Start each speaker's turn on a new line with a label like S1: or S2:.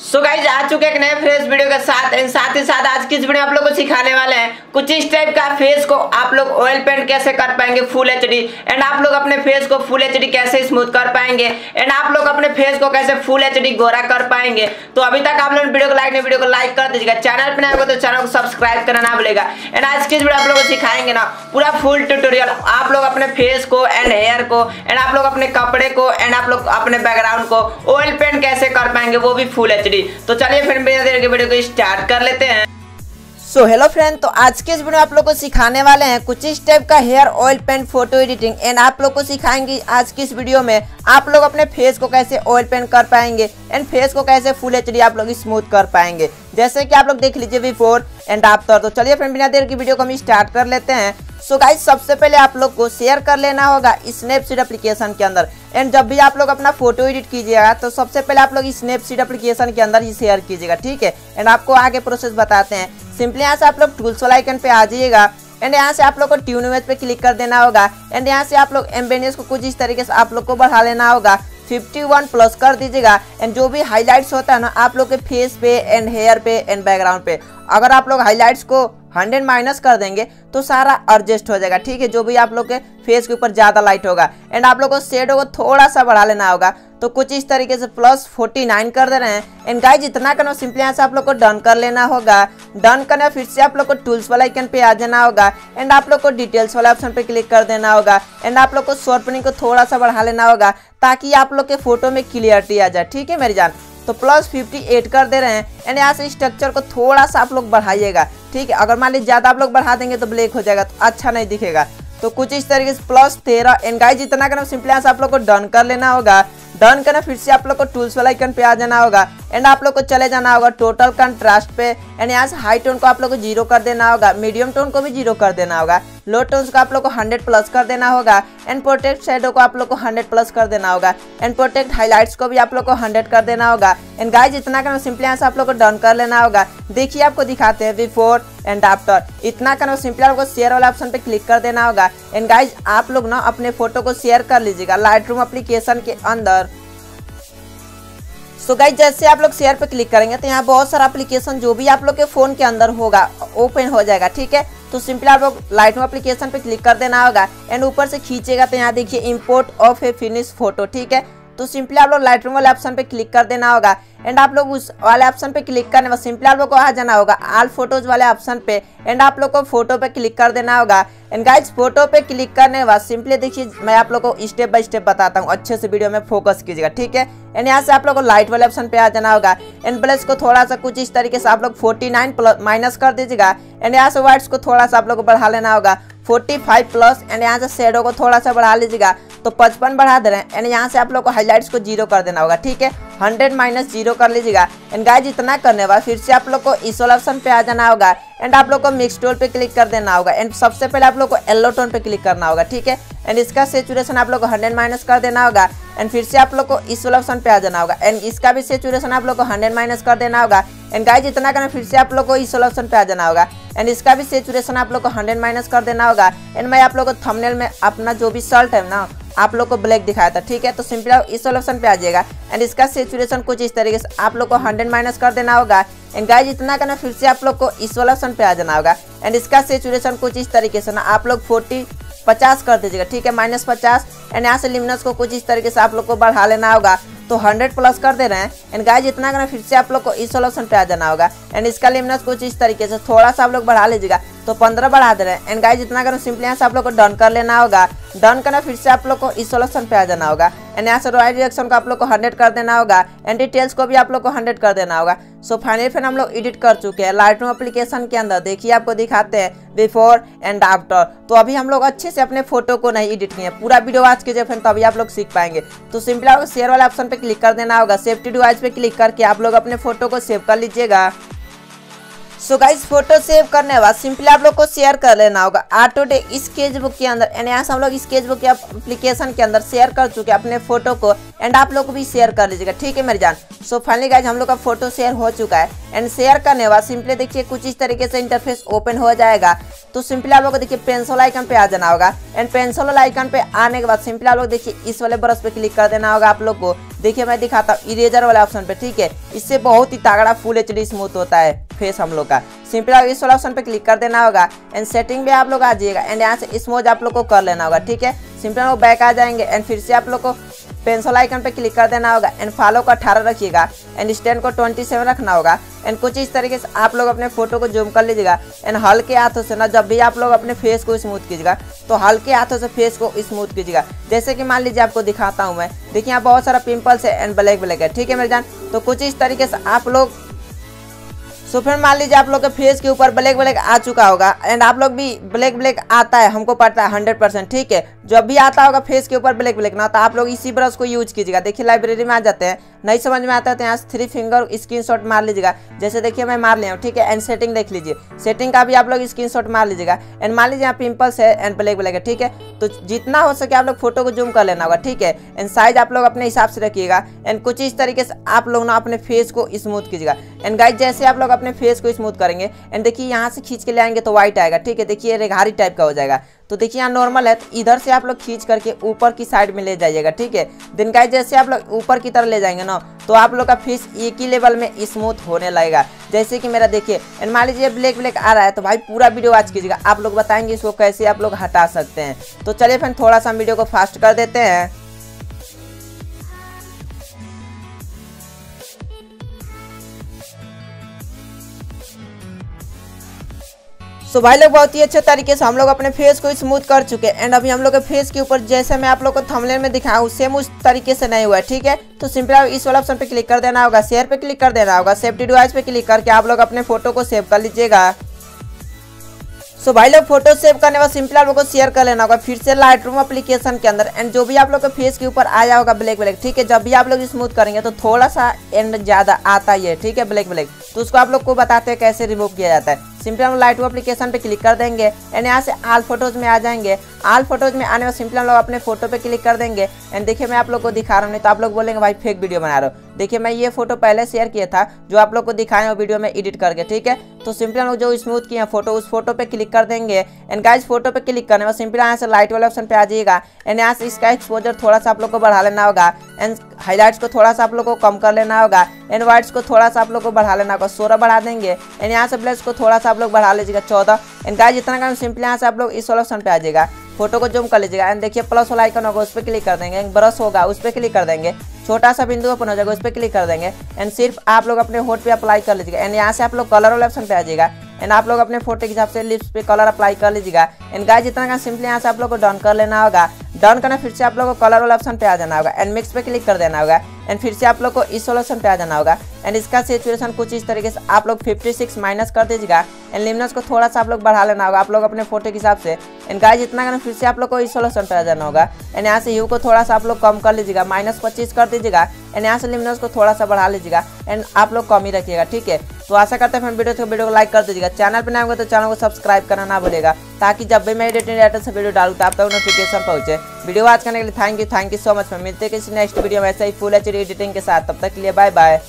S1: सो so guys आ चुके एक नए फ्रेश वीडियो के साथ एंड साथ ही साथ आज की इस वीडियो आप लोग को सिखाने वाले हैं कुछ इस टाइप का फेस को आप लोग ऑयल पेंट कैसे कर पाएँगे फुल एच डी एंड आप लोग अपने फेस को फुल एच डी कैसे स्मूथ कर पाएँगे एंड आप लोग अपने फेस को कैसे फुल एच डी गोरा कर पाएँगे। तो अभी तक आप लोग वीडियो को लाइक नहीं वीडियो को लाइक कर दीजिएगा। चैनल पर नहीं तो चैनल को सब्सक्राइब करना ना भूलेगा। एंड आज की इस वीडियो आप लोग को सिखाएँगे ना, पूरा फुल ट्यूटोरियल आप लोग अपने फेस को एंड हेयर को एंड आप लोग अपने कपड़े को एंड आप लोग अपने बैकग्राउंड को ऑयल पेंट कैसे कर पाएँगे, वो भी फुल एच तो चलिए फिर बिना देर के वीडियो को स्टार्ट कर लेते हैं।
S2: सो हेलो फ्रेंड तो आज के इस वीडियो आप लोग को सिखाने वाले हैं कुछ इस टाइप का hair oil paint photo editing and आप लोग को सिखाएँगे आज की इस वीडियो में आप लोग अपने फेस को कैसे ऑयल पेंट कर पाएँगे एंड फेस को कैसे फुल एच आप लोग स्मूथ कर पाएँगे। जैसे कि आप लोग देख लीजिए बिफोर एंड आफ्टर तो चलिए फ्रेंड बिना देर की वीडियो को हम स्टार्ट कर लेते हैं। सो so गाइज़ सबसे पहले आप लोग को शेयर कर लेना होगा स्नैपसीड एप्लीकेशन के अंदर। एंड जब भी आप लोग अपना फ़ोटो एडिट कीजिएगा तो सबसे पहले आप लोग स्नैपसीड एप्लीकेशन के अंदर ही शेयर कीजिएगा, ठीक है? एंड आपको आगे प्रोसेस बताते हैं। सिंपली यहाँ से आप लोग टूल्स वाला आइकन पे आ जाइएगा। एंड यहाँ से आप लोग को ट्यून इमेज पे क्लिक कर देना होगा। एंड यहाँ से आप लोग एम्बेनियस को कुछ इस तरीके से आप लोग को बढ़ा लेना होगा। 51 प्लस कर दीजिएगा। एंड जो भी हाइलाइट्स होता है ना, आप लोग के फेस पे एंड हेयर पे एंड बैकग्राउंड पे। अगर आप लोग हाईलाइट्स को हंड्रेड माइनस कर देंगे तो सारा एडजस्ट हो जाएगा, ठीक है? जो भी आप लोग के फेस के ऊपर ज़्यादा लाइट होगा। एंड आप लोग को शेडो को थोड़ा सा बढ़ा लेना होगा तो कुछ इस तरीके से प्लस फोर्टी नाइन कर दे रहे हैं। एंड गाइज़ इतना करना सिंपली यहाँ से आप लोग को डन कर लेना होगा। डन करने फिर से आप लोग को टूल्स वाला आइकन पे आ जाना होगा। एंड आप लोग को डिटेल्स वाला ऑप्शन पे क्लिक कर देना होगा। एंड आप लोग को शॉर्पनिंग को थोड़ा सा बढ़ा लेना होगा, ताकि आप लोग के फ़ोटो में क्लियरिटी आ जाए, ठीक है मेरी जान? तो प्लस 58 कर दे रहे हैं। एंड यहाँ से स्ट्रक्चर को थोड़ा सा आप लोग बढ़ाइएगा। ठीक है, अगर मान लीजिए ज़्यादा आप लोग बढ़ा देंगे तो ब्लैक हो जाएगा तो अच्छा नहीं दिखेगा। तो कुछ इस तरीके से प्लस तेरह। एंड गाइज़ इतना करना सिंपली आप लोग को डन कर लेना होगा। डन करना, फिर से आप लोग को टूल्स वाला आइकन पे आ जाना होगा। एंड आप लोग को चले जाना होगा टोटल कंट्रास्ट पे। एंड यहाँ से हाई टोन को आप लोग को ज़ीरो कर देना होगा। मीडियम टोन को भी ज़ीरो कर देना होगा। लो टोन्स को आप लोग को हंड्रेड प्लस कर देना होगा। एंड प्रोटेक्ट शेडो को आप लोग को हंड्रेड प्लस कर देना होगा। एंड प्रोटेक्ट हाईलाइट्स को भी आप लोग को हंड्रेड कर देना होगा। एंड गाइज़ इतना करना सिंपली यहाँ से आप लोग को डन कर लेना होगा। देखिए आपको दिखाते हैं बिफोर एंड आफ्टर इतना करना सिंपली आपको शेयर वाला ऑप्शन पे क्लिक कर देना होगा। एंड गाइज़ आप लोग ना अपने फ़ोटो को शेयर कर लीजिएगा। लाइट रूम के अंदर। सो गाइज़ जैसे आप लोग शेयर पे क्लिक करेंगे तो यहाँ बहुत सारा एप्लीकेशन जो भी आप लोग के फ़ोन के अंदर होगा ओपन हो जाएगा, ठीक है? तो सिंपली आप लोग लाइट एप्लीकेशन पे क्लिक कर देना होगा एंड ऊपर से खींचेगा तो यहाँ देखिए import of a finish photo ठीक है? तो सिंपली आप लोग लाइट वाले ऑप्शन पे क्लिक कर देना होगा एंड आप लोग उस वाले ऑप्शन पे क्लिक करने सिंपली आप लोग को आ जाना होगा आल फ़ोटोज़ वाले ऑप्शन पे। एंड आप लोग को फ़ोटो पे क्लिक कर देना होगा। एंड गाइज़ फ़ोटो पे क्लिक करने के बाद सिंपली देखिए, मैं आप लोग को स्टेप बाय स्टेप बताता हूँ। अच्छे से वीडियो में फोकस कीजिएगा, ठीक है? एंड यहाँ से आप लोग को लाइट वाले ऑप्शन पे आ जाना होगा। एंड प्लस को थोड़ा सा कुछ इस तरीके से आप लोग फोर्टी नाइन माइनस कर दीजिएगा। एंड यहाँ से वाइट्स को थोड़ा सा आप लोग को बढ़ा लेना होगा। 45 प्लस एंड यहाँ से शेडो को थोड़ा सा बढ़ा लीजिएगा। तो 55 बढ़ा दे रहे हैं। एंड यहाँ से आप लोग को हाईलाइट्स को ज़ीरो कर देना होगा, ठीक है? 100 माइनस ज़ीरो कर लीजिएगा। एंड गाइज़ इतना करने बाद फिर से आप लोग को इस वाला ऑप्शन पे आ जाना होगा। एंड आप लोग को मिक्स टोल पे क्लिक कर देना होगा। एंड सबसे पहले आप लोग को येलो टोन पे क्लिक करना होगा, ठीक है? एंड इसका सेचुरेशन आप लोग को हंड्रेड माइनस कर देना होगा। एंड फिर से आप लोग को इस वाला ऑप्शन पे आ जाना होगा। एंड इसका भी सेचुरेशन आप लोग को हंड्रेड माइनस कर देना होगा। एंड गाइज़ इतना करना फिर से आप लोग को इस वाला ऑप्शन पे आ जाना होगा। एंड इसका भी सेचुरेशन आप लोग को हंड्रेड माइनस कर देना होगा। एंड मैं आप लोग को थंबनेल में अपना जो भी शर्ट है ना आप लोग को ब्लैक दिखाया था, ठीक है? तो सिंपली इस ऑप्शन पे आ जाएगा एंड इसका सेचुरेशन कुछ इस तरीके से, आप लोग को हंड्रेड माइनस कर देना होगा। एंड गाइज़ इतना करना, फिर से आप लोग को इस वाला ऑप्शन पे आ जाना होगा। एंड इसका सेचुरेशन कुछ इस तरीके से ना, आप लोग फोर्टी पचास कर दीजिएगा, ठीक है? माइनस पचास। एंड यहाँ से लिमिनस को कुछ इस तरीके से आप लोग को बढ़ा लेना होगा। तो 100 प्लस कर दे रहे हैं। एंड गाइज़ इतना करना, फिर से आप लोग को इस सोल्यूशन पे आ जाना होगा। एंड इसका लिमिनस कुछ इस तरीके से, थोड़ा सा आप लोग बढ़ा लीजिएगा। तो 15 बढ़ा दे रहे हैं। एंड गाइज़ इतना करना सिंपली यहाँ से आप लोग को डन कर लेना होगा। डन करना, फिर से आप लोग को इस सोल्यूशन पे आ जाना होगा। एंड यहाँ से रॉयल रिएक्शन को आप लोग को हंड्रेड कर देना होगा। एंड डिटेल्स को भी आप लोग को हंड्रेड कर देना होगा। सो फाइनली फिर हम लोग एडिट कर चुके हैं लाइट रूम एप्लीकेशन के अंदर। देखिए, आपको दिखाते हैं बिफोर एंड आफ्टर तो अभी हम लोग अच्छे से अपने फ़ोटो को नहीं एडिट किए पूरा वीडियो वाच कीजिए, फिर तभी आप लोग सीख पाएँगे। तो सिंपली आपको शेयर वाले ऑप्शन पर क्लिक कर देना होगा। सेफ्टी डिवाइस पर क्लिक करके आप लोग अपने फ़ोटो को सेव कर लीजिएगा। सो गाइज़ फ़ोटो सेव करने बाद सिंपली आप लोग को शेयर कर लेना होगा। ऑटो डे स्केच बुक के अंदर एंड यहाँ से हम लोग स्केच बुक के के अंदर शेयर कर चुके अपने फ़ोटो को एंड आप लोग भी शेयर कर लीजिएगा। ठीक है, मेरी जान? सो फाइनली गाइज़ हम लोग का फ़ोटो शेयर हो चुका है एंड शेयर करने बाद सिंपली देखिए कुछ इस तरीके से इंटरफेस ओपन हो जाएगा। तो सिंपली आप लोग देखिए पेंसिल आइकन पे आ जाना होगा एंड पेंसिल आइकन पे आने के बाद सिंपली आप लोग देखिए इस वाले ब्रश पे क्लिक कर देना होगा आप लोग को। देखिए, मैं दिखाता हूँ इरेजर वाला ऑप्शन पे, ठीक है? इससे बहुत ही तागड़ा फुल एचडी स्मूथ होता है फेस हम लोग का। सिंपल आप इस वाला ऑप्शन पे क्लिक कर देना होगा एंड सेटिंग में आप लोग आ जाइएगा एंड यहाँ से स्मोज आप लोग को कर लेना होगा, ठीक है? सिंपल बैक आ जाएँगे एंड फिर से आप लोग को पेंसिल आइकन पे क्लिक कर देना होगा एंड फॉलो को अठारह रखिएगा एंड स्टैंड को ट्वेंटी सेवन रखना होगा एंड कुछ इस तरीके से आप लोग अपने फ़ोटो को जूम कर लीजिएगा एंड हल्के हाथों से ना जब भी आप लोग अपने फेस को स्मूथ कीजिएगा तो हल्के हाथों से फेस को स्मूथ कीजिएगा। जैसे कि मान लीजिए आपको दिखाता हूँ मैं, देखिए यहाँ बहुत सारा पिंपल्स है एंड ब्लैक ब्लैक है, ठीक है मेरे जान? तो कुछ इस तरीके से आप लोग सो फिर मान लीजिए आप लोग के फेस के ऊपर ब्लैक ब्लैक आ चुका होगा एंड आप लोग भी ब्लैक ब्लैक आता है, हमको पता है हंड्रेड परसेंट ठीक है? जब भी आता होगा फेस के ऊपर ब्लैक ब्लैक ना तो आप लोग इसी ब्रश को यूज़ कीजिएगा। देखिए लाइब्रेरी में आ जाते हैं, नहीं समझ में आता है तो यहाँ थ्री फिंगर स्क्रीन शॉट मार लीजिएगा। जैसे देखिए मैं मार लिया हूँ, ठीक है? एंड सेटिंग देख लीजिए। सेटिंग का भी आप लोग स्क्रीन शॉट मार लीजिएगा। एंड मान लीजिए यहाँ पिंपल्स है एंड ब्लैक ब्लैक है, ठीक है? तो जितना हो सके आप लोग फ़ोटो को जूम कर लेना होगा, ठीक है? एंड साइज़ आप लोग अपने हिसाब से रखिएगा। एंड कुछ इस तरीके से आप लोग ना अपने फेस को स्मूथ कीजिएगा। एंड गाइज़ जैसे आप लोग अपने फेस को स्मूथ करेंगे एंड देखिए यहाँ से खींच के ले आएँगे तो व्हाइट आएगा, ठीक है? देखिए रेघारी टाइप का हो जाएगा। तो देखिए यहाँ नॉर्मल है तो इधर से आप लोग खींच करके ऊपर की साइड में ले जाइएगा, ठीक है? दिन गाइज़ जैसे आप लोग ऊपर की तरफ़ ले जाएँगे ना तो आप लोग का फेस एक ही लेवल में स्मूथ होने लगेगा। जैसे कि मेरा देखिए एंड मान लीजिए ब्लैक ब्लैक आ रहा है तो भाई पूरा वीडियो वॉच कीजिएगा। आप लोग बताएँगे इसको कैसे आप लोग हटा सकते हैं। तो चलिए फिर थोड़ा सा वीडियो को फास्ट कर देते हैं। सो so, भाई लोग बहुत ही अच्छे तरीके से हम लोग अपने फेस को स्मूथ कर चुके हैं। एंड अभी हम लोग के फेस के ऊपर जैसे मैं आप लोग को थंबनेल में दिखाऊँ सेम उस तरीके से नहीं हुआ है ठीक है? तो सिंपल आप इस वाला ऑप्शन पे क्लिक कर देना होगा शेयर पे क्लिक कर देना होगा सेफ्टी डिवाइस पे क्लिक करके आप लोग अपने फ़ोटो को सेव कर लीजिएगा। सो so, भाई लोग फ़ोटो सेव करने बाद सिंपल आप लोग को शेयर कर लेना होगा फिर से लाइट रूम एप्लीकेशन के अंदर। एंड जो भी आप लोग के फेस के ऊपर आया होगा ब्लैक ब्लैक ठीक है? जब भी आप लोग स्मूथ करेंगे तो थोड़ा सा एंड ज़्यादा आता ही है ठीक है? ब्लैक ब्लैक तो उसको आप लोग को बताते हैं कैसे रिमूव किया जाता है। सिंपल हम लाइट एप्लीकेशन पे क्लिक कर देंगे एंड यहाँ से आल फ़ोटोज़ में आ जाएँगे। आल फ़ोटोज़ में आने में सिंपल हम लोग अपने फ़ोटो पे क्लिक कर देंगे। एंड देखिए, मैं आप लोग को दिखा रहा हूँ, नहीं तो आप लोग बोलेंगे, भाई फेक वीडियो बना रहे हो। देखिए, मैं ये फ़ोटो पहले शेयर किया था, जो आप लोग को दिखाए वो वीडियो में एडिट करके, ठीक है? तो सिंपल हम लोग जो स्मूथ किए फ़ोटो उस फ़ोटो पे क्लिक कर देंगे। एंड गाइज़ फ़ोटो पे क्लिक करने में सिंपल यहाँ से लाइट वाले ऑप्शन पे आ जाइएगा। एंड यहाँ से इसका एक्सपोजर थोड़ा सा आप लोग को बढ़ा लेना होगा। एंड हाईलाइट्स को थोड़ा सा आप लोग को कम कर लेना होगा एंड वाइट्स को थोड़ा सा आप लोग को बढ़ा लेना होगा, सोलह बढ़ा देंगे एंड यहाँ से ब्लैक्स को थोड़ा सा आप लोग बढ़ा लीजिएगा चौदह एंड गाइज़ जितना काम सिंपल यहाँ से आप लोग इस ऑप्शन पे आ जाएगा फ़ोटो को जूम कर लीजिएगा एंड देखिए प्लस वाला आइकन होगा, उस पर क्लिक कर देंगे ब्रश होगा, उस पर क्लिक कर देंगे, छोटा सा बिंदु ओपन हो जाएगा, उस पर क्लिक कर देंगे एंड सिर्फ़ आप लोग अपने होट पे अप्लाई कर लीजिएगा एंड यहाँ से आप लोग कलर वाले ऑप्शन पे आ जाएगा एंड आप लोग अपने फ़ोटो के हिसाब से लिप्स पे कलर अप्लाई कर लीजिएगा। एंड गाय जितना का सिंपली यहाँ से आप लोग को डन कर लेना होगा। डन करना फिर से आप लोग को कलर वाला ऑप्शन पे आ जाना होगा। एंड मिक्स पे क्लिक कर देना होगा। एंड फिर से आप लोग को इस वाला ऑप्शन पे आ जाना होगा। एंड इसका सिचुएशन कुछ इस तरीके से आप लोग 56 माइनस कर दीजिएगा। एंड लिमनस को थोड़ा सा आप लोग बढ़ा लेना होगा। आप लोग अपने फ़ोटो के हिसाब से। एंड गाय जितना करना फिर से आप लोग को इस वाला ऑप्शन पे आ जाना होगा। एंड यहाँ से यू को थोड़ा सा आप लोग कम कर लीजिएगा। माइनस पच्चीस कर दीजिएगा। एंड यहाँ से लिमनस को थोड़ा सा बढ़ा लीजिएगा। एंड आप लोग कम ही रखिएगा। ठीक है? तो आशा करते हैं वीडियो वीडियो को लाइक कर दीजिएगा। चैनल पर होंगे तो चैनल को सब्सक्राइब करना ना भूलेगा ताकि जब भी मैं एडिटिंग डाटा से वीडियो डालू तो आप तक नोटिफिकेशन पहुँचे। वीडियो वॉच करने के लिए thank you thank you so much मैं मिलते हैं किसी नेक्स्ट वीडियो में, ऐसे ही फुल एच एडिटिंग के साथ। तब तक के लिए बाय बाय